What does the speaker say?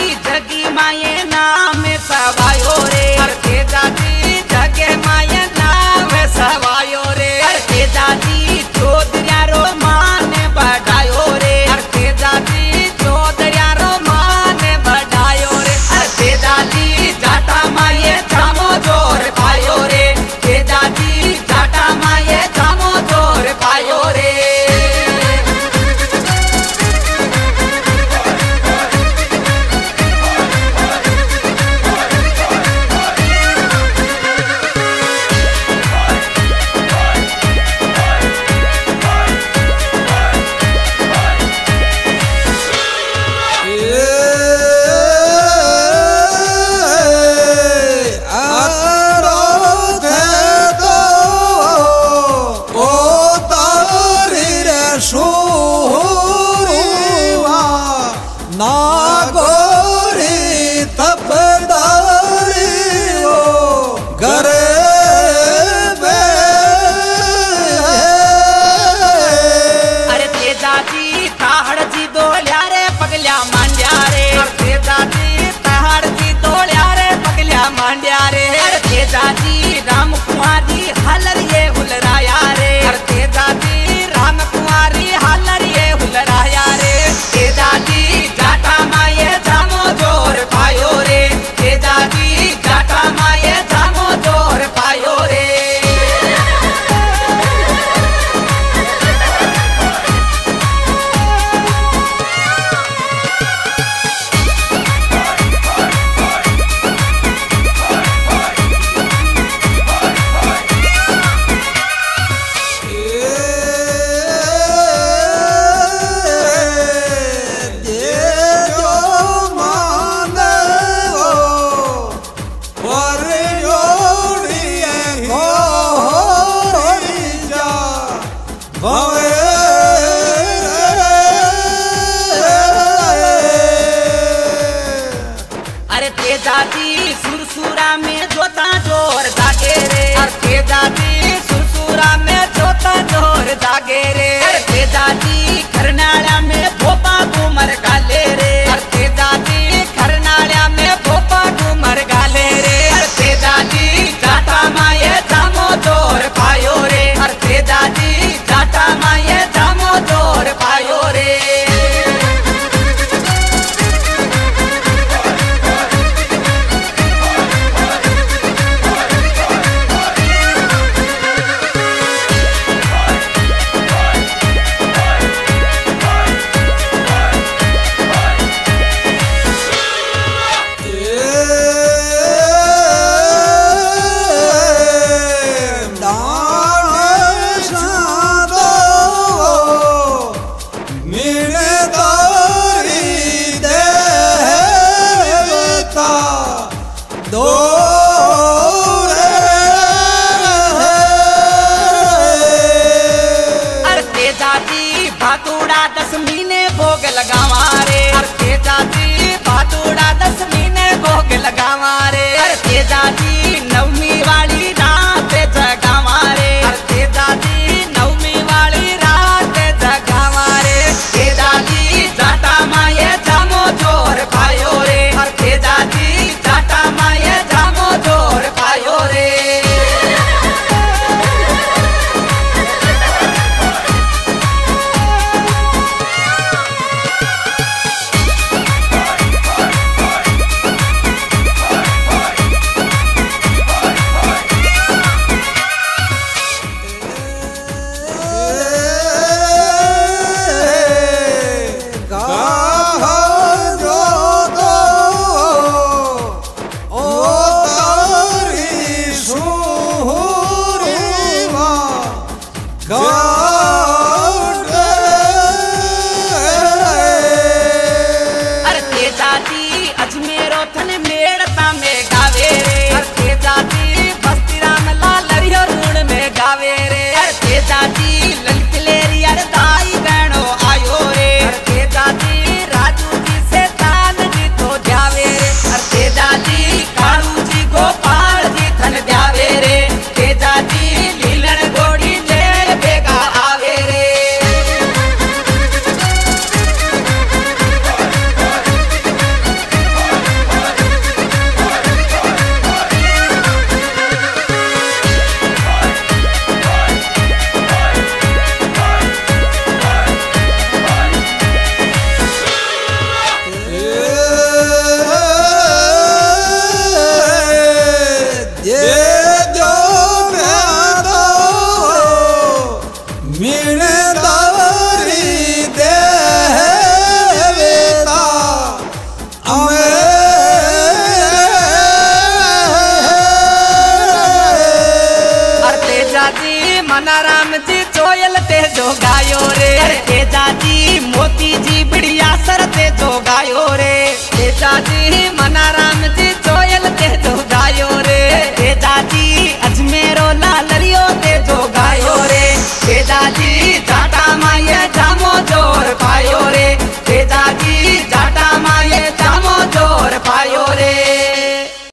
जगी माए नाम के दादी जगे माए नाम सवायो दादी सुरसुरा में जोता ज़ोर दागे रे। दादी सुरसुरा में जोता ज़ोर दागे रे। दादी तेजा जी मनाराम जी चोयल ते जो गायो रे। तेजा जी मोती जी बढ़िया सर ते जो गायो रे। तेजा जी मनाराम